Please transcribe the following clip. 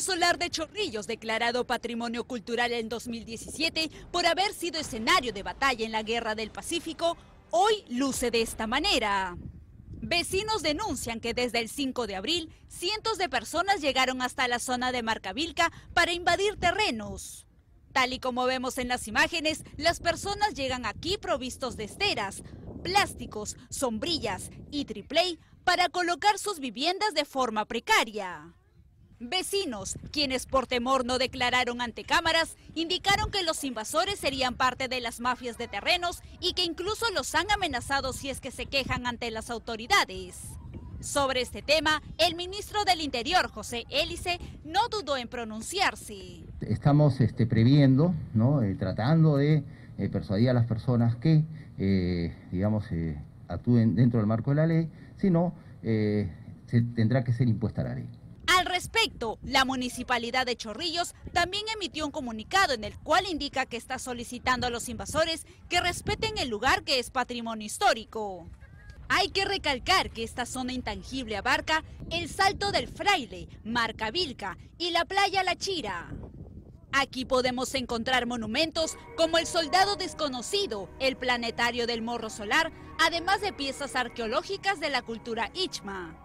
Solar de Chorrillos, declarado Patrimonio Cultural en 2017 por haber sido escenario de batalla en la Guerra del Pacífico, hoy luce de esta manera. Vecinos denuncian que desde el 5 de abril, cientos de personas llegaron hasta la zona de Marcavilca para invadir terrenos. Tal y como vemos en las imágenes, las personas llegan aquí provistos de esteras, plásticos, sombrillas y triplay para colocar sus viviendas de forma precaria. Vecinos, quienes por temor no declararon ante cámaras, indicaron que los invasores serían parte de las mafias de terrenos y que incluso los han amenazado si es que se quejan ante las autoridades. Sobre este tema, el ministro del Interior, José Hélice, no dudó en pronunciarse. Estamos este, previendo. Eh, tratando de eh, persuadir a las personas que, eh, digamos, actúen dentro del marco de la ley, si no, se tendrá que ser impuesta la ley. Al respecto, la Municipalidad de Chorrillos también emitió un comunicado en el cual indica que está solicitando a los invasores que respeten el lugar que es patrimonio histórico. Hay que recalcar que esta zona intangible abarca el Salto del Fraile, Marca Vilca y la playa La Chira. Aquí podemos encontrar monumentos como el Soldado Desconocido, el Planetario del Morro Solar, además de piezas arqueológicas de la cultura Ichma.